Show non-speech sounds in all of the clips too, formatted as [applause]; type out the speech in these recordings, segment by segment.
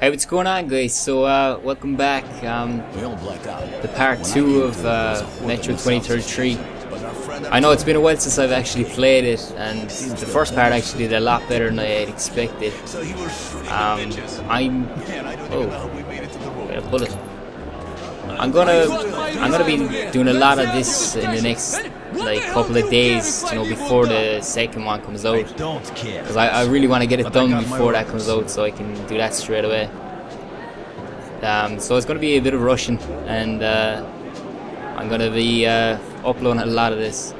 Hey, what's going on, guys? So, uh, welcome back. Um, the part two of uh, Metro 2033. I know it's been a while since I've actually played it, and the first part actually did a lot better than I had expected. Um, I'm. Oh, a bullet. I'm gonna, I'm gonna be doing a lot of this in the next like a couple of days, you know, before the second one comes out. Because I, I really want to get it done before that comes out, so I can do that straight away. Um, so it's gonna be a bit of rushing, and uh, I'm gonna be uh, uploading a lot of this.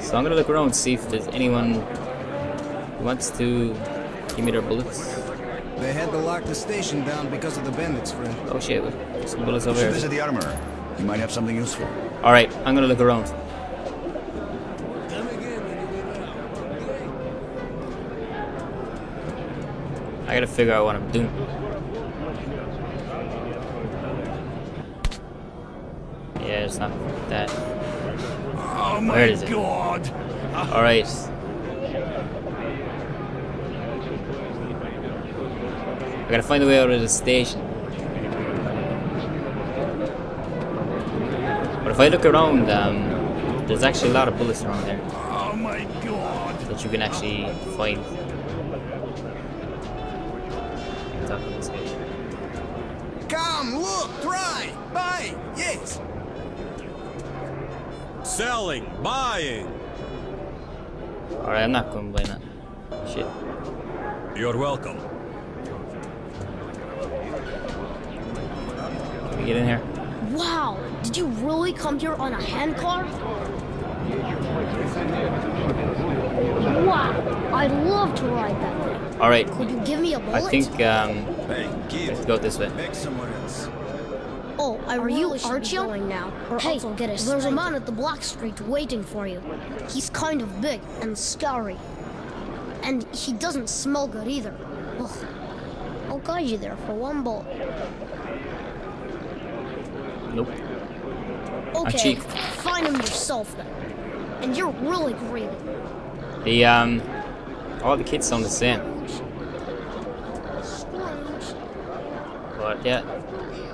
So I'm gonna look around see if there's anyone who wants to give me their bullets. They had to lock the station down because of the bandits, friend. Oh shit, some bullets over Should here. visit the armorer. You might have something useful. Alright, I'm gonna look around. Gotta figure out what I'm doing. Yeah, it's not that. Oh Where is it? god! Alright. I gotta find a way out of the station. But if I look around, um, there's actually a lot of bullets around there Oh my god! that you can actually find. Top of this guy. Come, look, try, buy, yes. Selling, buying. Alright, I'm not going to buy that. Shit. You're welcome. Can we get in here? Wow, did you really come here on a handcar? Wow, I'd love to ride that thing. Alright, Could you give me a bullet? I think um, Hey, let's go this way. Back somewhere else. Oh, I Are you really should Archie? going now, or hey, else I'll get a there's a man at the Black Street waiting for you. He's kind of big and scary. And he doesn't smell good either. Ugh. I'll guide you there for one bullet. Nope. Okay, cheap. find him yourself then. And you're really greedy. The um, all the kids sound the same. Yeah,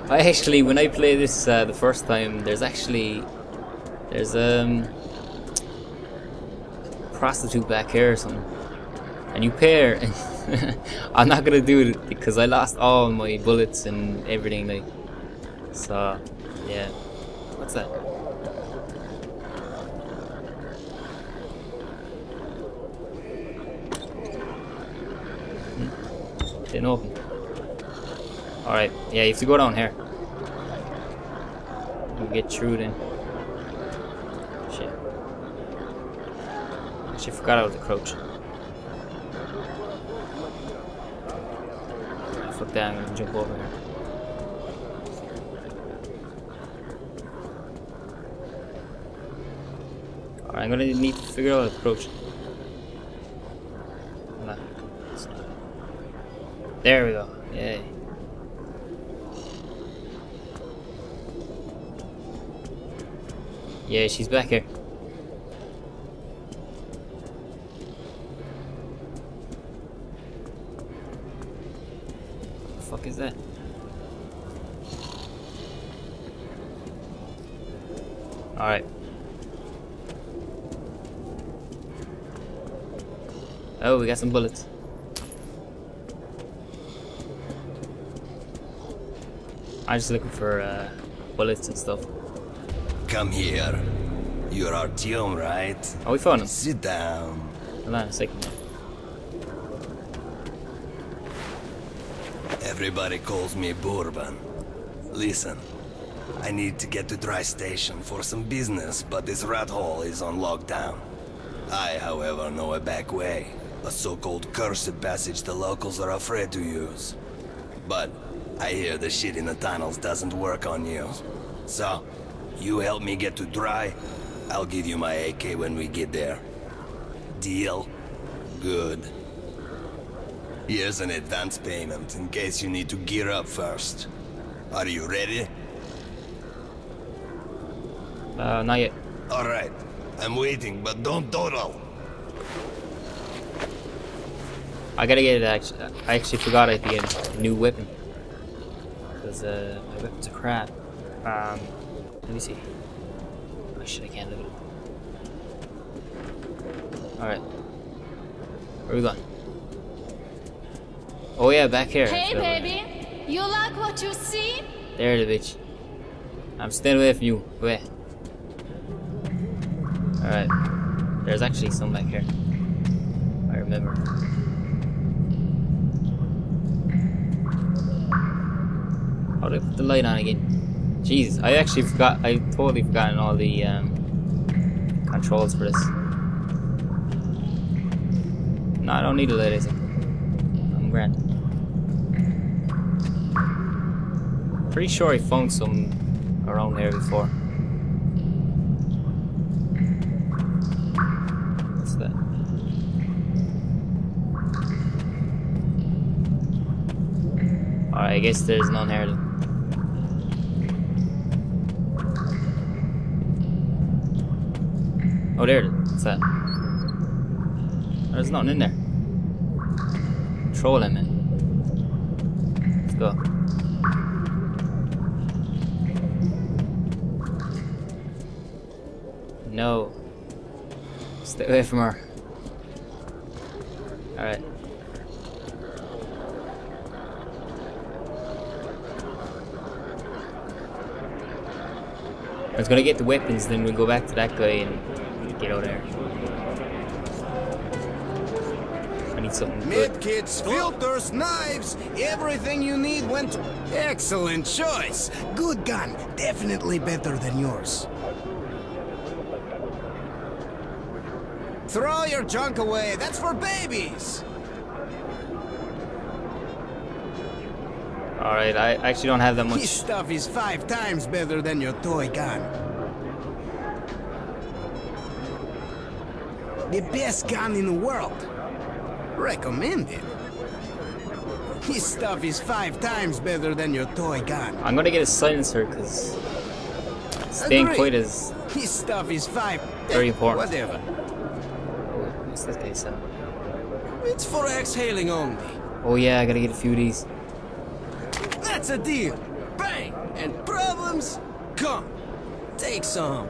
I actually when I play this uh, the first time, there's actually there's um prostitute back here or something, and you pair. [laughs] I'm not gonna do it because I lost all my bullets and everything. Like, so yeah, what's that? Hmm. Didn't open. Alright, yeah, you have to go down here. We'll get through then. Shit. Actually forgot I was a crouch. Fuck that, I'm gonna jump over here. I'm gonna need to figure out a approach. There we go. Yeah, she's back here. The fuck is that? Alright. Oh, we got some bullets. I'm just looking for uh, bullets and stuff. Come here. You're Artyom, right? Oh, we found him. Sit down. Hold on a second. Everybody calls me Bourbon. Listen, I need to get to Dry Station for some business, but this rat hole is on lockdown. I, however, know a back way. A so-called cursed passage the locals are afraid to use. But I hear the shit in the tunnels doesn't work on you. So, you help me get to Dry, I'll give you my AK when we get there. Deal? Good. Here's an advance payment in case you need to gear up first. Are you ready? Uh, not yet. Alright. I'm waiting, but don't dawdle. I gotta get it actually. I actually forgot I had to get a new weapon. because uh, my weapons are crap. Um, let me see. Oh shit, I can't live it. Alright. Where we going? Oh yeah, back here. Hey, baby. You like what you see? There the bitch. I'm staying away from you. Go away. Alright. There's actually some back here. I remember. How do I put the light on again? Jesus, I actually forgot. I totally forgotten all the um, controls for this. No, I don't need a think. I'm grand. Pretty sure I found some around here before. What's that? Alright, I guess there's none here Oh, there it is. What's that? There's nothing in there. Trolling, man. Let's go. No. Stay away from her. Alright. I was gonna get the weapons, then we'll go back to that guy and get out of there. I need something good. Medkits, filters, knives, everything you need went... Excellent choice. Good gun. Definitely better than yours. Throw your junk away. That's for babies. Alright, I actually don't have that This much. stuff is five times better than your toy gun. The best gun in the world. Recommended. This stuff is five times better than your toy gun. I'm gonna get a silencer because staying quiet is This stuff is five... Very important. Whatever. what's this guy? It's for exhaling only. Oh yeah, I gotta get a few of these. That's a deal. Bang! And problems? Come. Take some.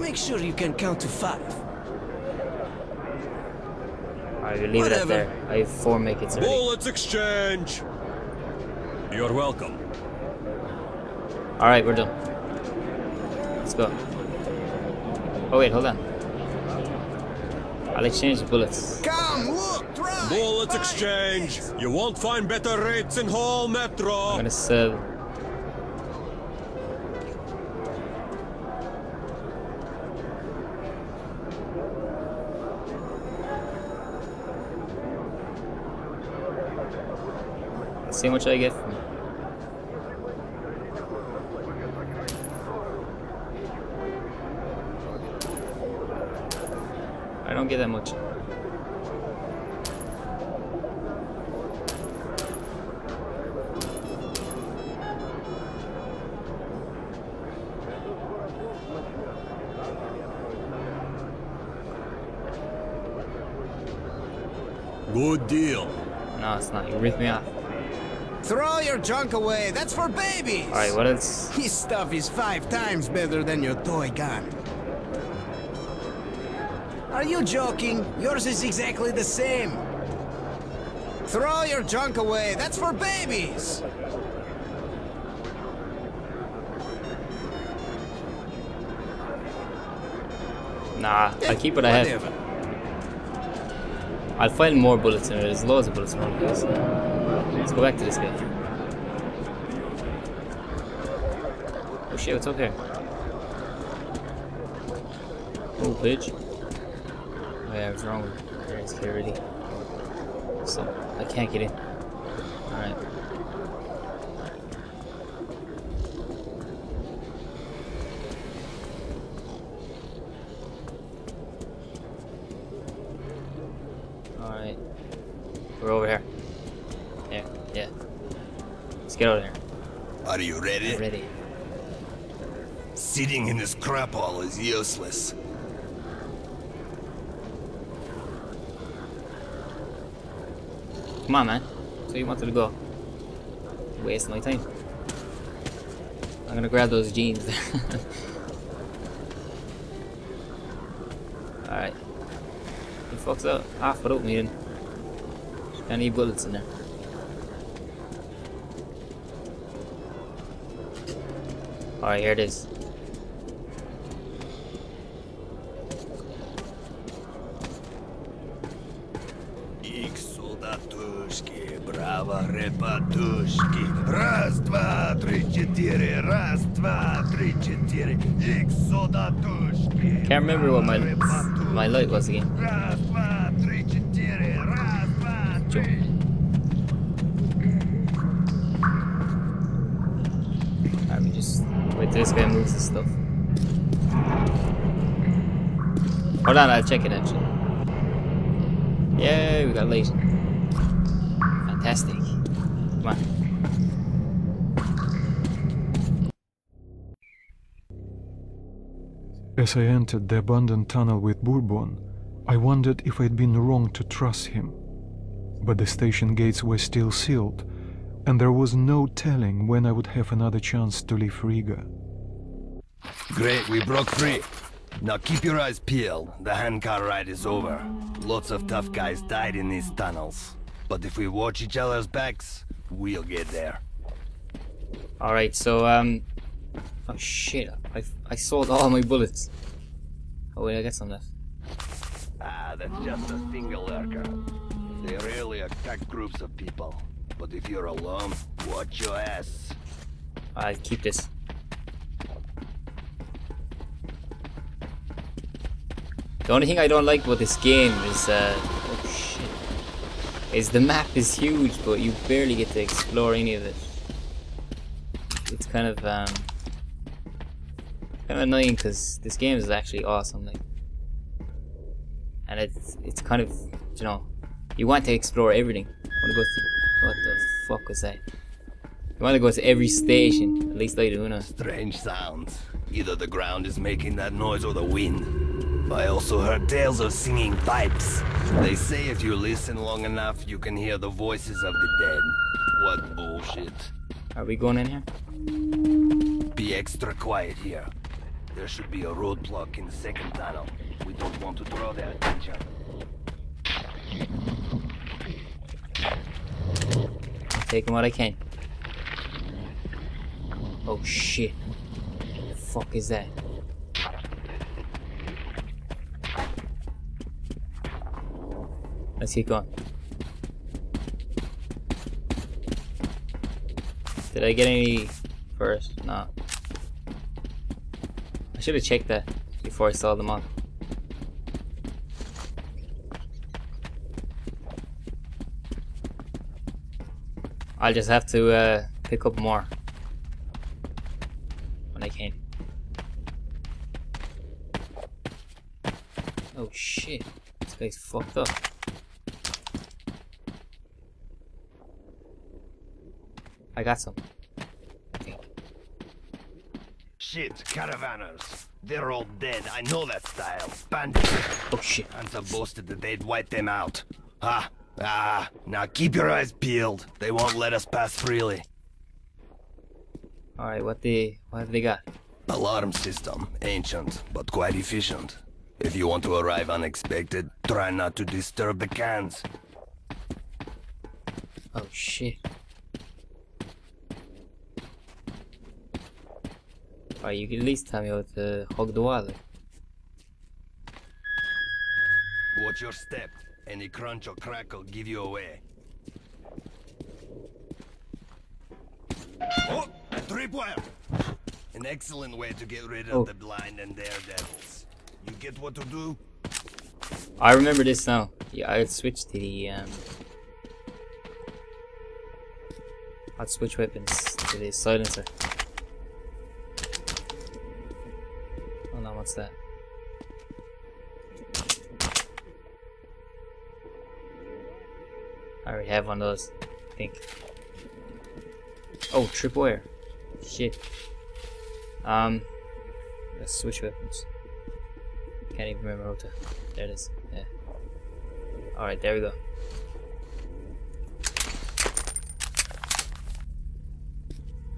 Make sure you can count to five. Alright, we'll leave it at Whatever. there. I have four medkits already. Bullets exchange. You're welcome. Alright, we're done. Let's go. Oh wait, hold on. I'll exchange the bullets. Come, look, try. Bullets exchange. You won't find better rates in whole Metro! I'm metro. gonna sell. Much I get. I don't get that much. Good deal. No, it's not. You ripped me off. Throw your junk away. That's for babies. Alright, what else? This stuff is five times better than your toy gun. Are you joking? Yours is exactly the same. Throw your junk away. That's for babies. Nah, I'll eh, keep what I have. I'll find more bullets in there. There's loads of bullets around this. Go back to this guy. Oh shit, what's up here? Oh, bitch. Oh yeah, was wrong already. So, I can't get in. Alright. Alright. We're over here. Yeah, yeah. Let's get out of here. Are you ready? Ready. Sitting in this crap hole is useless. Come on, man. So you wanted to go. waste my time. I'm gonna grab those jeans. [laughs] Alright. He fucks up half it up me then. Any bullets in there. Alright, here it is. солдатушки, браво, репатушки. Раз, два, три, четыре. Раз, два, три, четыре. Их солдатушки. Can't remember what my my light was again. Раз, два, три, четыре. Раз, два, Jump. три. Alright, we just wait till this guy moves his stuff. Hold on, I'll check it actually. Yeah, we got light. As I entered the abandoned tunnel with Bourbon, I wondered if I'd been wrong to trust him. But the station gates were still sealed, and there was no telling when I would have another chance to leave Riga. Great, we broke free. Now keep your eyes peeled. The handcar ride is over. Lots of tough guys died in these tunnels. But if we watch each other's backs, we'll get there. Alright, so, um. Oh shit, I, I sold all my bullets. Oh wait, I got some left. Ah, that's just a single lurker. They rarely attack groups of people. But if you're alone, watch your ass. I'll keep this. The only thing I don't like about this game is, uh, oh shit, is the map is huge, but you barely get to explore any of it. It's kind of, um, kind of annoying because this game is actually awesome, like, and it's it's kind of, you know, you want to explore everything. Want to go to, what the fuck was that? You want to go to every station, at least I do, know. Strange sounds. Either the ground is making that noise or the wind. I also heard tales of singing pipes. They say if you listen long enough, you can hear the voices of the dead. What bullshit. Are we going in here? Be extra quiet here. There should be a roadblock in the second tunnel. We don't want to draw their attention. Taking what I can. Oh shit. The fuck is that? Let's keep going. Did I get any first? No. Should have checked that before I saw them on. I'll just have to uh, pick up more when I can. Oh shit, this guy's fucked up. I got some. Shit, caravanners. They're all dead. I know that style. Bandits. Oh shit. Boasted that they'd wipe them out. Ah, ah. Now keep your eyes peeled. They won't let us pass freely. Alright, what they what have they got? Alarm system. Ancient, but quite efficient. If you want to arrive unexpected, try not to disturb the cans. Oh shit. Alright, you can at least tell me how to hug the like. Watch your step. Any crunch or crack will give you away. Oh, a tripwire! An excellent way to get rid of Oh. the blind and daredevils. You get what to do? I remember this now. Yeah, I'll switch to the um I'll switch weapons to the silencer. What's that? I already have one of those, I think. Oh, tripwire. Shit. Um, let's switch weapons. Can't even remember how to. There it is. Yeah. Alright, there we go.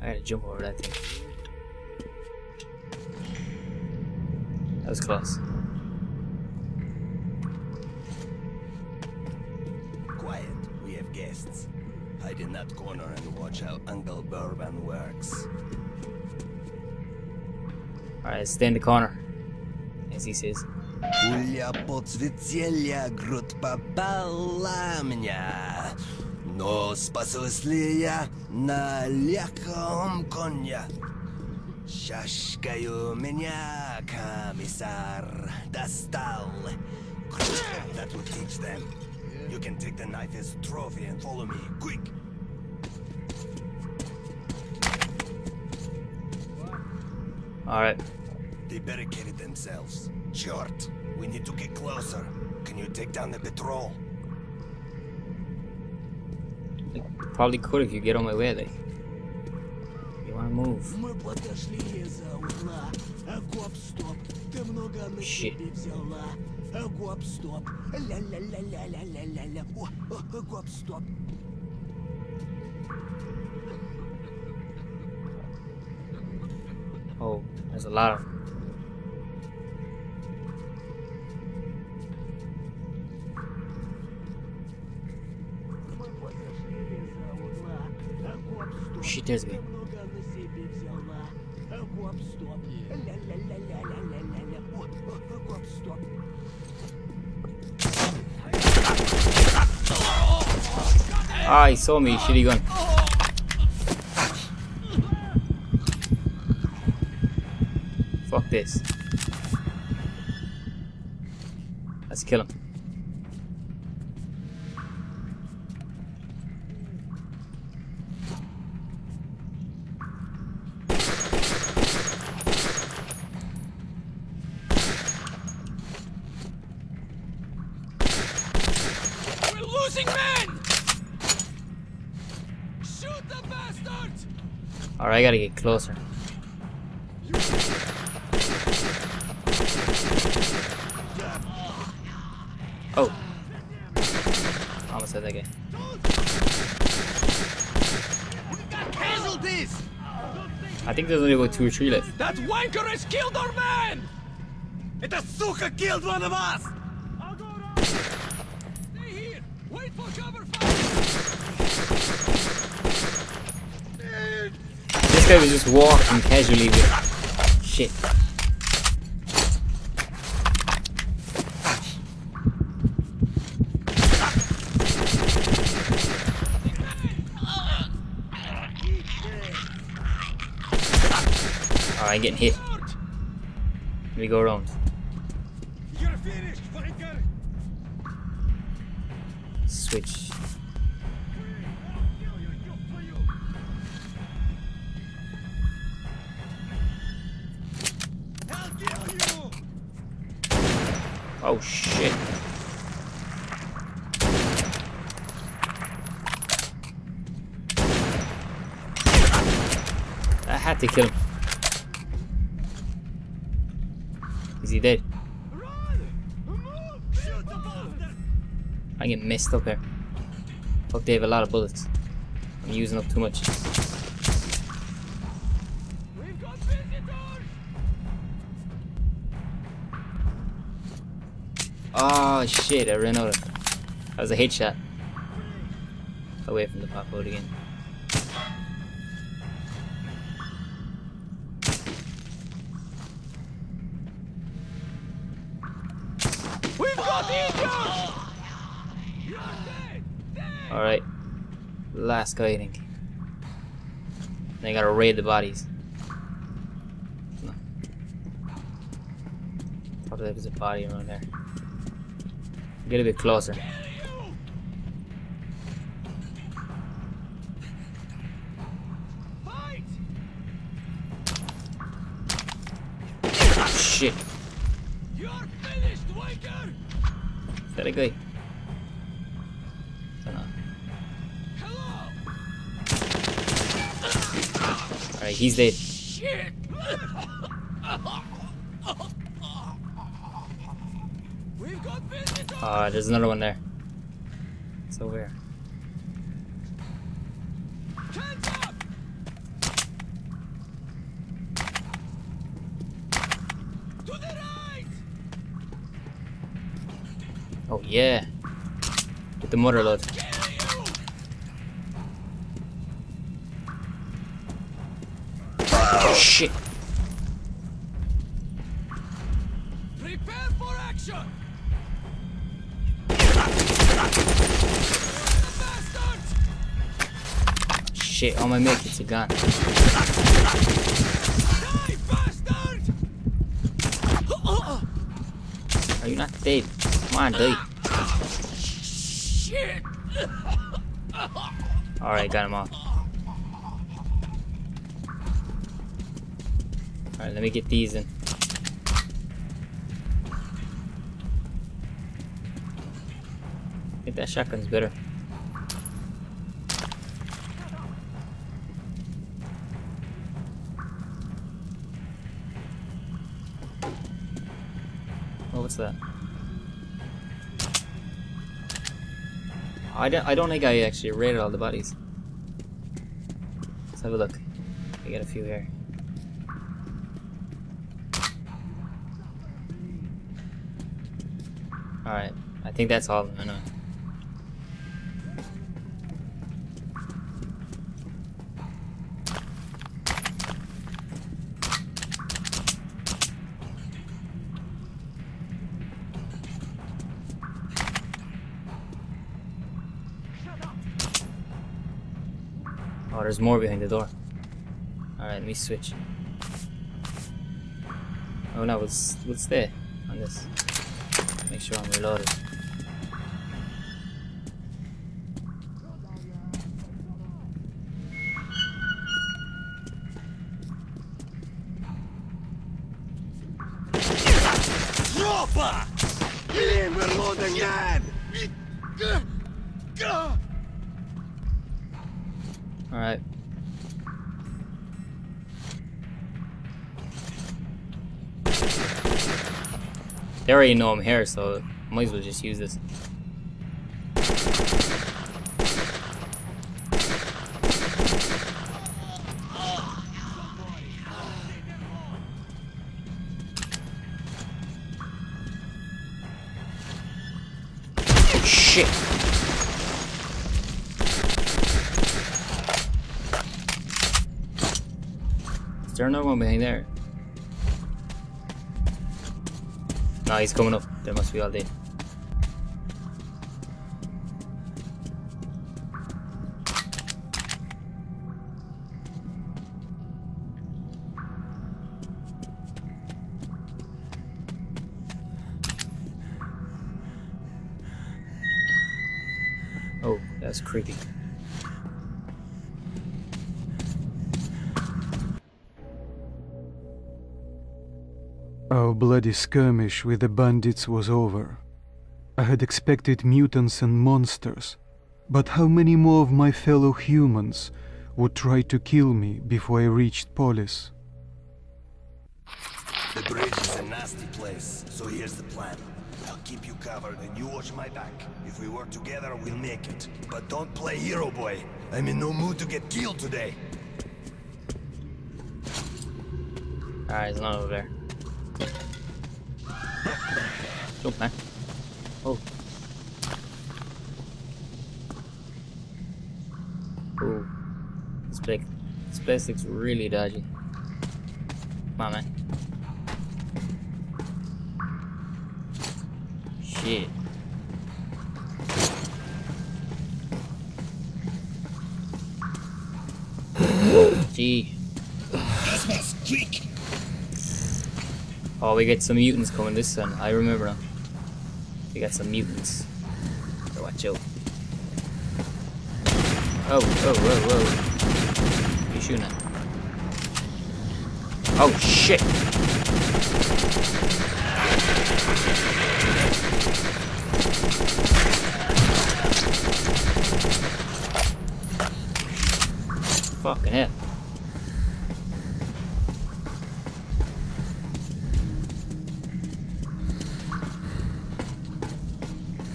I gotta jump over that thing. That was close. Quiet, we have guests. Hide in that corner and watch how Uncle Bourbon works. Alright, stay in the corner. As he says. Уля подсветелья, грудь попала меня. Но спаслась ли я на легком коне? Шашкою меня комиссар достал. That will teach them. You can take the knife as a trophy and follow me, quick! Alright. They barricaded themselves. Short. We need to get closer. Can you take down the patrol? Probably could if you get on my way, like. I move? Shit. Oh, there's a lot of them. Shit, there's me. Ah, he saw me, shitty gun. Fuck this. Let's kill him. Pushing men! Shoot the bastards! Alright, I gotta get closer. Oh. Almost had that guy. I think there's only about two or three left. That wanker has killed our man! It has suka killed one of us! Guy was just walking casually with shit. Alright, getting hit. Let me go around. I had to kill him. Is he dead? I get messed up here. Fuck, they have a lot of bullets. I'm using up too much. Oh shit, I ran out of. That was a headshot. Away from the pop out again. Last guy, I think. Then I gotta raid the bodies. No. Thought there was a body around there. Get a bit closer. Shit. You're finished, wanker! Is that a guy? Like, he's dead. Shit. Ah, uh, there's another one there. It's over here. Oh yeah. Get the motor load. Shit. Prepare for action! Shit, all my medkits are gone. Die, bastard! Are you not dead? Come on, die. Shit! Alright, got him off. Alright, let me get these in. I think that shotgun's better. Oh, what's that? I don't, I don't think I actually rated all the bodies. Let's have a look. I got a few here. Alright, I think that's all I know. Oh, there's more behind the door. Alright, let me switch. Oh no, what's, what's there on this. Make sure I'm already know I'm here, so might as well just use this. Shit! Is there another one behind there? No, he's coming up. There must be all day. Oh, that's creepy. Our bloody skirmish with the bandits was over. I had expected mutants and monsters, but how many more of my fellow humans would try to kill me before I reached Polis? The bridge is a nasty place, so here's the plan. I'll keep you covered and you watch my back. If we work together, we'll make it. But don't play hero boy. I'm in no mood to get killed today. Alright, there's none over there. Jump, man. Oh. Ooh. This place, this place looks really dodgy. Come on, man. Shit. [gasps] Gee. Oh, we get some mutants coming this time. I remember now. We got some mutants. Better watch out. Oh, oh, oh, oh. whoa, whoa. You shooting at? Oh, shit!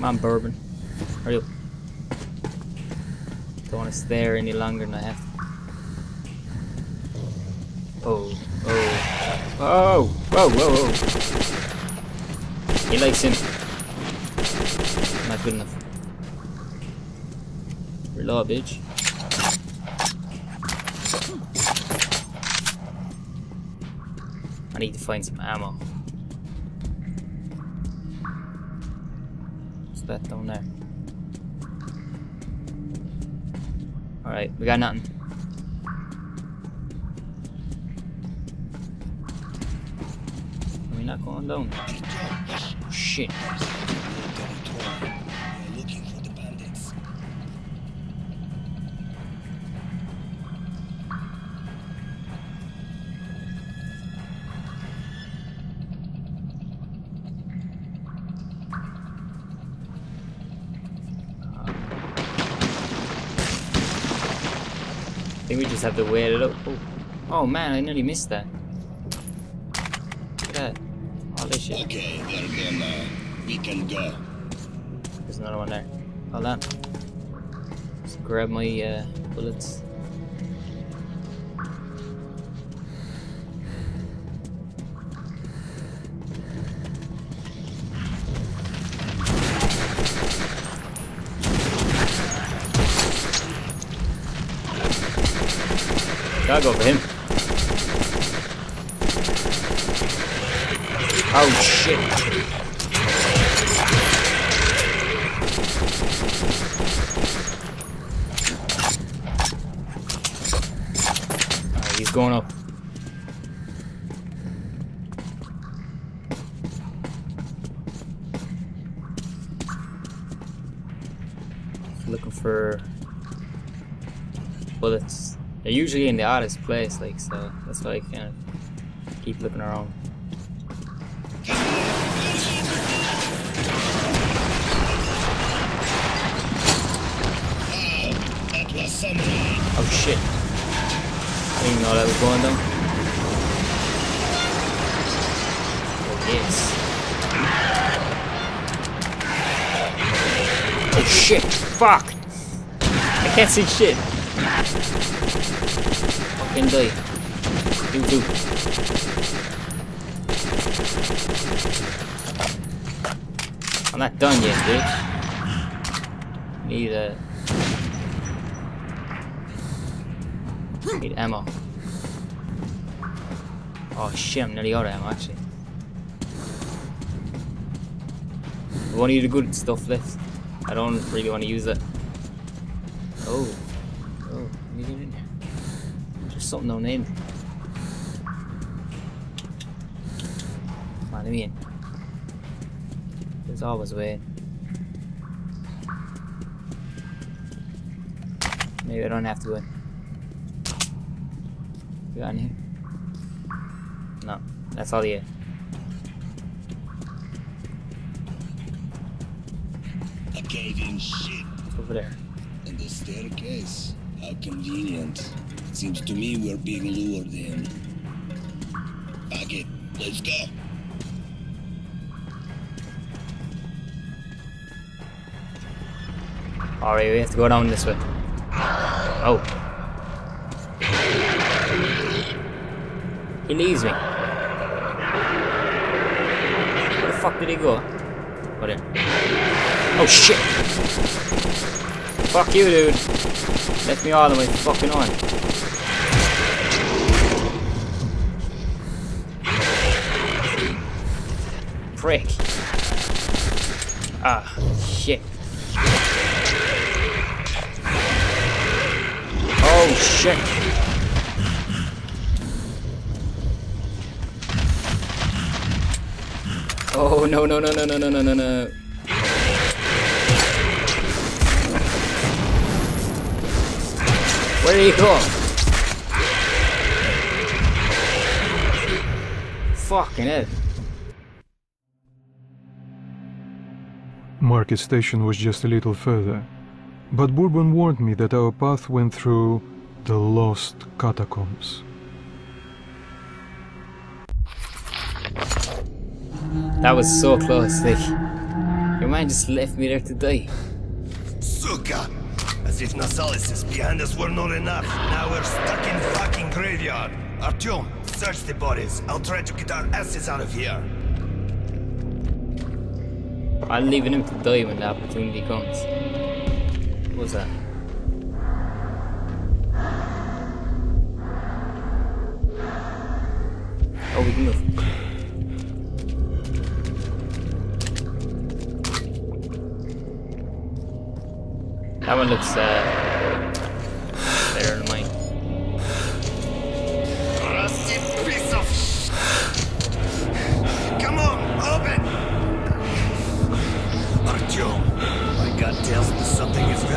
On, Bourbon. Hurry up. Don't want to stare any longer than I have. Oh, oh. Oh! Whoa, whoa, whoa. He likes him. Not good enough. Reload, bitch. I need to find some ammo. That down there? Alright, we got nothing. Are we not going down? Oh, shit. Just have to wait it up. Oh, oh man, I nearly missed that. Look at that. This shit. Okay, they're gone now. We can go. There's another one there. Hold on. Just grab my uh, bullets. Over for him. The oddest place, like so. That's why I kind of keep looking around. Oh shit! I didn't even know that was going down. Oh yes. Oh shit! Fuck! I can't see shit. Do. I'm not done yet, bitch. Need a. Need ammo. Oh shit, I'm nearly out of ammo actually. To use the good stuff left. I don't really want to use it. Something no name. What I mean, it's always weird. Maybe I don't have to go in. got on here. No, that's all the air. A gave him shit. Over there. And the staircase. How convenient. Seems to me we're being lured in. Fuck it. Let's go. Alright, we have to go down this way. Oh. He leaves me. Where the fuck did he go? There. Oh shit! Fuck you, dude. Left me all the way fucking on. Prick. Ah, shit. Oh shit. Oh no no no no no no no no no. Where are you going? Fucking hell. Market Station was just a little further, but Bourbon warned me that our path went through the lost catacombs. That was so close, like your man just left me there to die. Suka! As if Nosalis behind us were not enough. Now we're stuck in fucking graveyard. Artyom, search the bodies. I'll try to get our asses out of here. I'm leaving him to die when the opportunity comes. What was that? Oh, we can move. That one looks uh,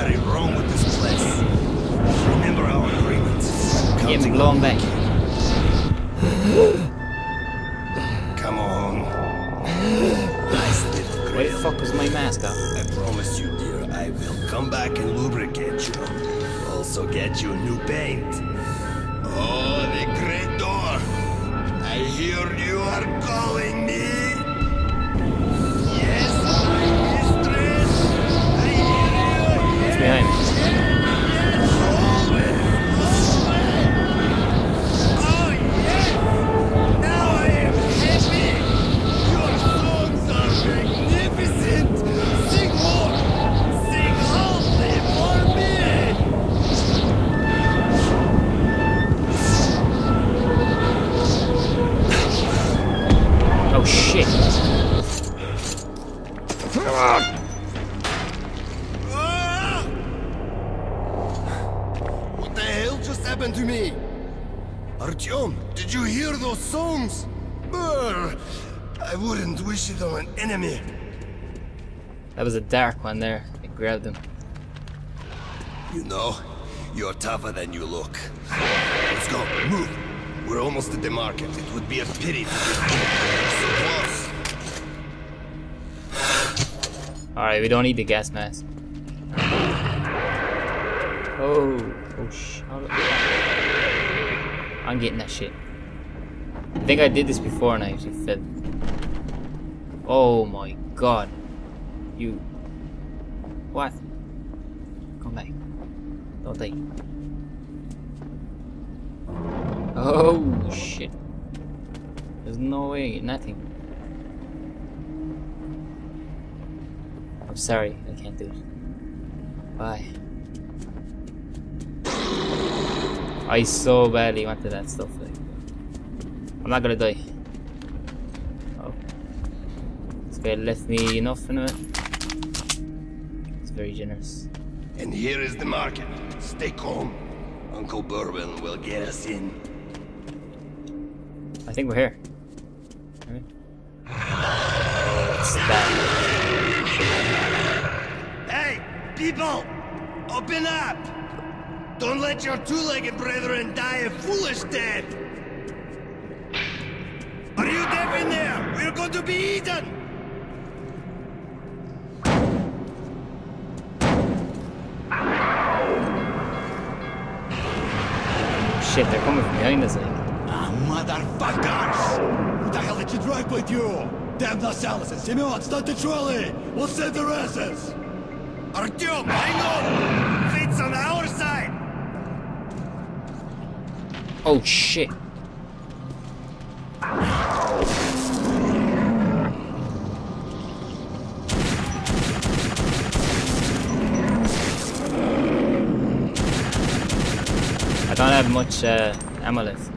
very wrong with this place. Remember our agreements. Get him Counting blown back. Come on. Nice little Where the fuck was my mask off? I promise you, dear, I will come back and lubricate you. Also get you new paint. Oh, the great door. I hear you are calling me. Was a dark one there. I grabbed him. You know, you're tougher than you look. Let's go, move. We're almost at the market. It would be a pity to get so close. Alright, we don't need the gas mask. Oh, oh sh. I'm getting that shit. I think I did this before and I actually fell. Oh my god. You. What? Come back. Don't die. Oh shit. There's no way, nothing. I'm sorry, I can't do it. Bye. I so badly wanted that stuff. Like, I'm not gonna die. Oh, this guy left me enough in it. It's very generous. And here is the market. Stay calm. Uncle Bourbon will get us in. I think we're here. Alright. It's that. Hey, people! Open up! Don't let your two-legged brethren die a foolish death! Are you deaf in there? We're going to be eaten! They're coming from behind us. Like. Ah, motherfuckers! Who the hell did you drag with you? Damn Nosalis and start the trolley! We'll save the asses! Artyom, hang on! Fate's on our side! Oh shit. I don't have much uh, left.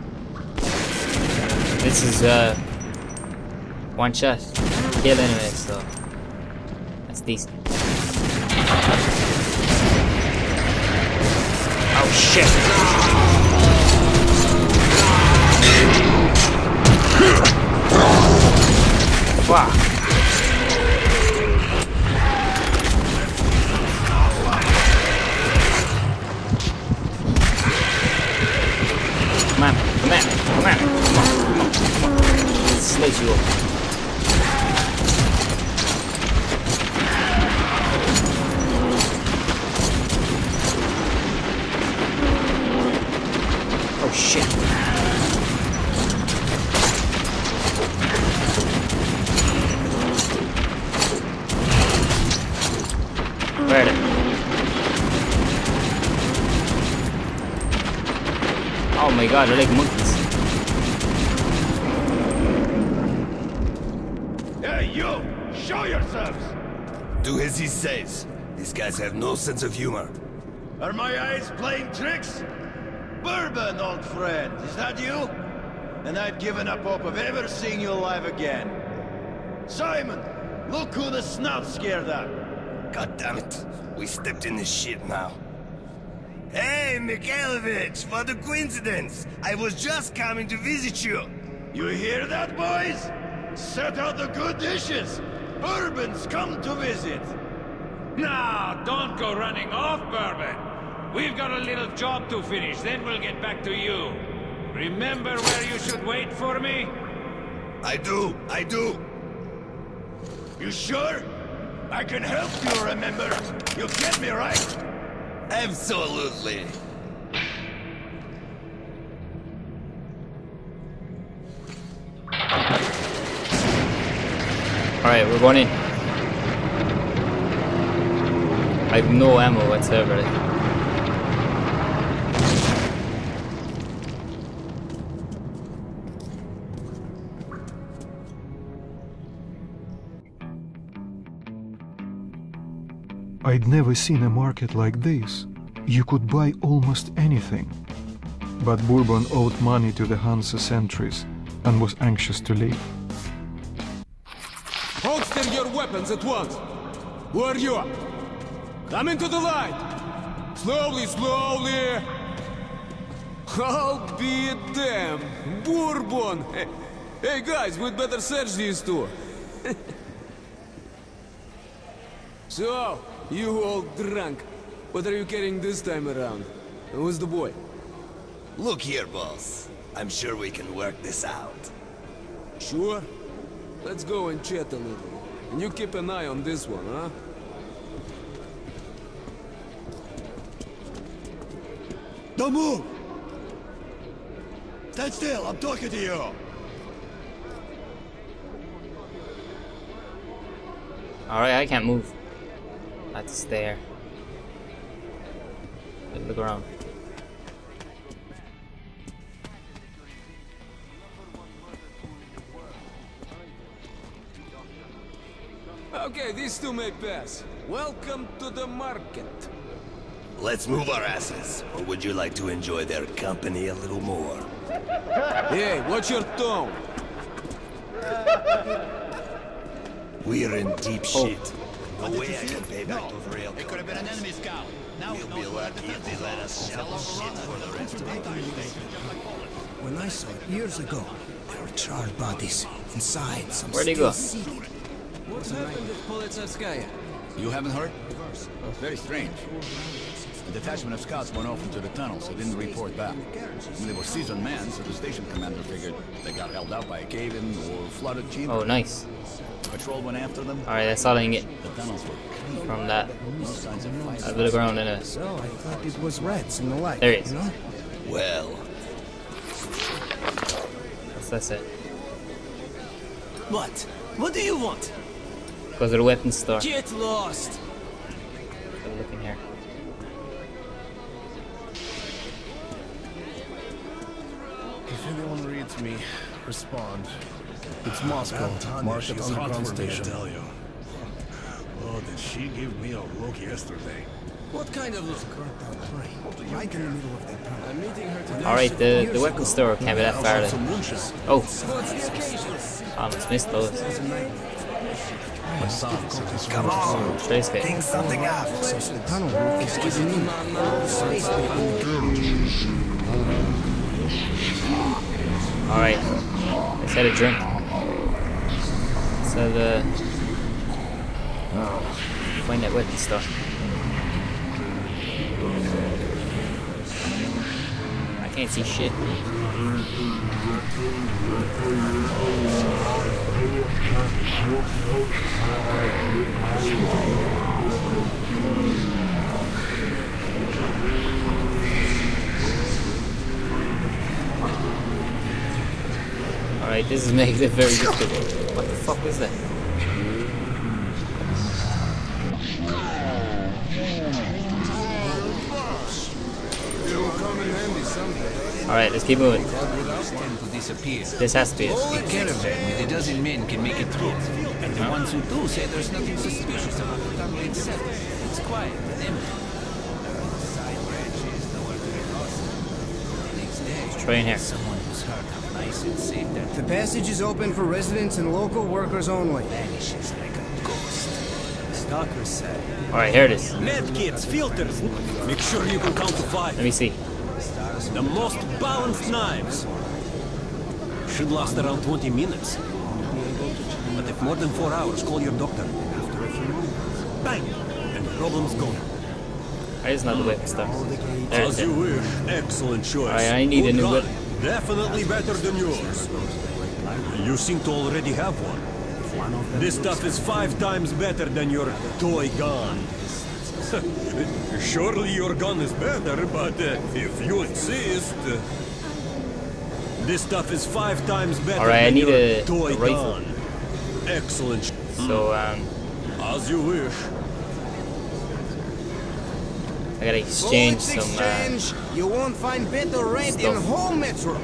This is uh, one shot kill anyway, so that's decent. Oh shit! Fuck. Come on. Slice you up. Oh shit. They? Oh my god, they're like. Hey, you! Show yourselves! Do as he says. These guys have no sense of humor. Are my eyes playing tricks? Bourbon, old friend, is that you? And I've given up hope of ever seeing you alive again. Simon, look who the snout scared at. God damn it. We stepped in this shit now. Hey, Mikhailovich, what a coincidence. I was just coming to visit you. You hear that, boys? Set out the good dishes. Bourbon's come to visit. Now, don't go running off, Bourbon. We've got a little job to finish, then we'll get back to you. Remember where you should wait for me? I do, I do. You sure? I can help you remember. You get me right? Absolutely. Alright, we're going in. I have no ammo whatsoever. I'd never seen a market like this. You could buy almost anything. But Bourbon owed money to the Hansa sentries and was anxious to leave. Holster your weapons at once. Who are you? Come into the light. Slowly, slowly. I'll be damned. Bourbon. Hey, [laughs] hey, guys, we'd better search these two. [laughs] so, you all drunk. What are you carrying this time around? Who's the boy? Look here, boss. I'm sure we can work this out. Sure? Let's go and chat a little. And you keep an eye on this one, huh? Don't move! Stand still, I'm talking to you! Alright, I can't move. I have to stay. Look around. Okay, these two may pass. Welcome to the market. Let's move our asses. Or would you like to enjoy their company a little more? [laughs] Hey, watch your tone. [laughs] We're in deep Oh. shit. No way I can pay back those rail It could have been an enemy scout. Now We'll be lucky if they let us sell shit for the rest of the When I saw it years ago, there were charred bodies inside some Where'd he go? secret. What happened at Politsevskaya? You haven't heard? Very strange. A detachment of scouts went off into the tunnel, so didn't report back. They were seasoned men, so the station commander figured they got held out by a cave-in or flooded chamber. Oh, nice. Patrol went after them. Alright, that's all I can get The tunnels were clean. from that. No signs of fight. That bit of ground in it. So I thought it was rats and the like. There he is. Well, That's, that's it. What? What do you want? Go to the weapons store. Get lost! If anyone reads me, respond. It's Moscow, Market Underground Station. tell you. Oh, did she give me a look yesterday? What kind of look? Right in the middle of the tunnel. I'm meeting her today. Alright, the, the weapons store can't be that far. Like. Oh, What's the occasion? Um, almost missed those. come on. Trace it. Think something up. Says the tunnel roof is giving me space Alright. Let's have a drink. Have a... Find that weapon stuff. I can't see shit. Alright, this is making it very difficult. What the fuck was that? It'll come in handy Alright, let's keep moving. This has to be it. A caravan with a dozen men can make it through. And the ones who do say there's nothing suspicious about the tunnel itself. It's quiet and empty. Side branches, nowhere to get lost. The next day, Try in here. someone who's heard how nice and safe their The passage is open for residents and local workers only. vanishes like a ghost. Stalkers say. Alright, here it is. Med Medkits, filters. Make sure you can count to five. Let me see. The most balanced knives. Should last around 20 minutes. But if more than four hours, call your doctor. After a few moments, bang, and the problem's gone. I just not the weapon stuff. There, As you wish. Excellent choice. Alright, I need a new gun. weapon. Definitely better than yours. You seem to already have one. This stuff is five times better than your toy gun. [laughs] Surely your gun is better, but uh, if you insist... uh, this stuff is five times better Alright, I than need your a- toy a rifle. gun. Excellent. So, um, As you wish. I gotta exchange Bullets some, uh, exchange. you won't find better rate in stuff. whole metro.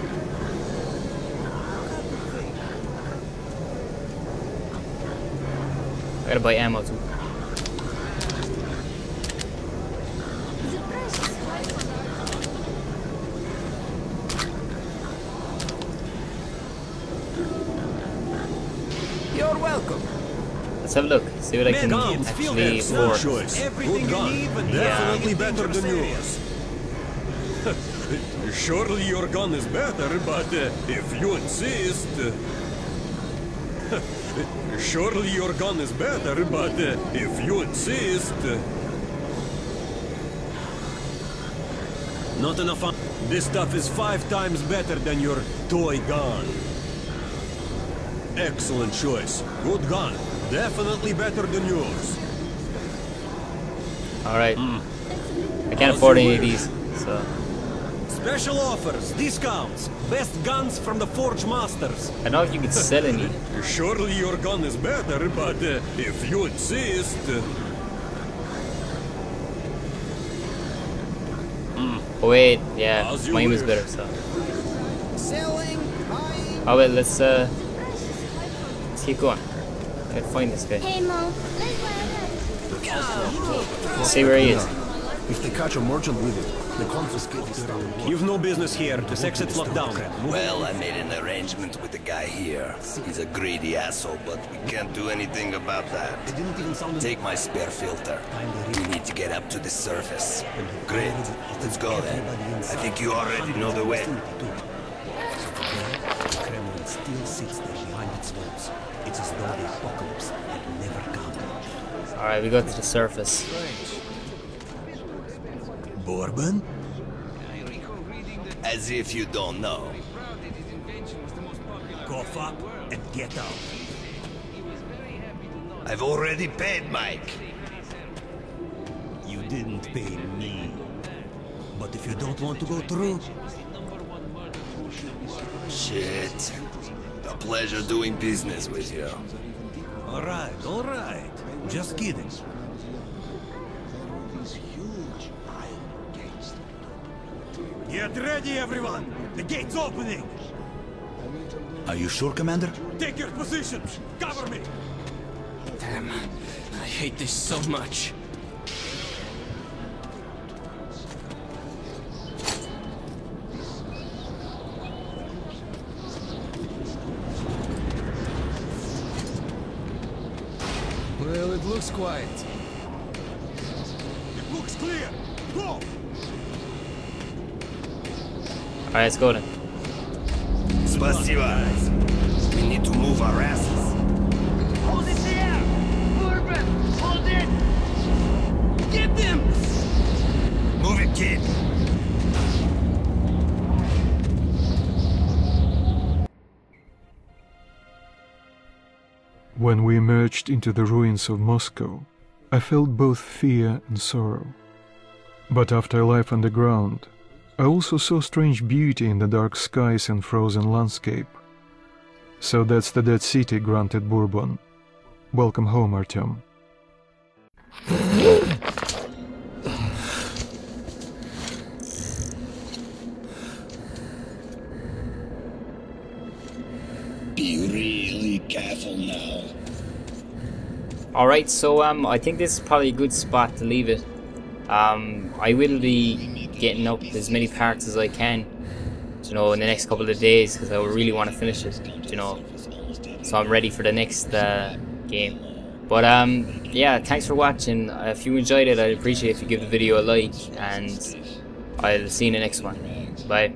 I gotta buy ammo too. Let's have a look. See what I can Guns, actually excellent afford. choice. Everything Good you gun. need, but Definitely yeah. better than yours. [laughs] Surely your gun is better, but uh, if you insist... uh, [laughs] Surely your gun is better, but uh, if you insist... uh, Not enough... fun. This stuff is five times better than your toy gun. Excellent choice. Good gun. Definitely better than yours. Alright. Hmm. I can't afford any of these, so Special offers, discounts, best guns from the Forge Masters. I don't know if you can sell any. [laughs] Surely your gun is better, but uh, if you insist... uh, Oh wait, yeah, As you mine was wish. better, so. Selling, buying. Oh well, let's uh, let's keep going. I gotta find this guy. Hey, Mom. Let's see where he is. If they catch a merchant with it, they confiscate his stuff. You've no business here. This exit's locked down. Well, I made an arrangement with the guy here. He's a greedy asshole, but we can't do anything about that. Take my spare filter. We need to get up to the surface. Great. Let's go then. I think you already know the way. The Kremlin still sits there behind its walls. It's as though the apocalypse had never come. Alright, we got to the surface. Bourbon? As if you don't know. Cough up and get out. I've already paid Mike. You didn't pay me. But if you don't want to go through, Shit. A pleasure doing business with you. all right, all right. Just kidding. Get ready, everyone. The gate's opening. Are you sure, Commander? Take your positions. Cover me. Damn, I hate this so much. Well, it looks quiet. It looks clear. Go. Alright, let's go then. Spasiba. We need to move our asses. Hold it there! Bourbon, hold it! Get them! Move it, kid. When we emerged into the ruins of Moscow, I felt both fear and sorrow. But after life underground, I also saw strange beauty in the dark skies and frozen landscape. So that's the dead city, granted Bourbon. Welcome home, Artyom. Beauty careful now. Alright, so um, I think this is probably a good spot to leave it. Um, I will be getting up as many parts as I can, you know, in the next couple of days because I really want to finish it, you know. So I'm ready for the next uh, game. But um, yeah, thanks for watching. If you enjoyed it, I'd appreciate if you give the video a like, and I'll see you in the next one. Bye.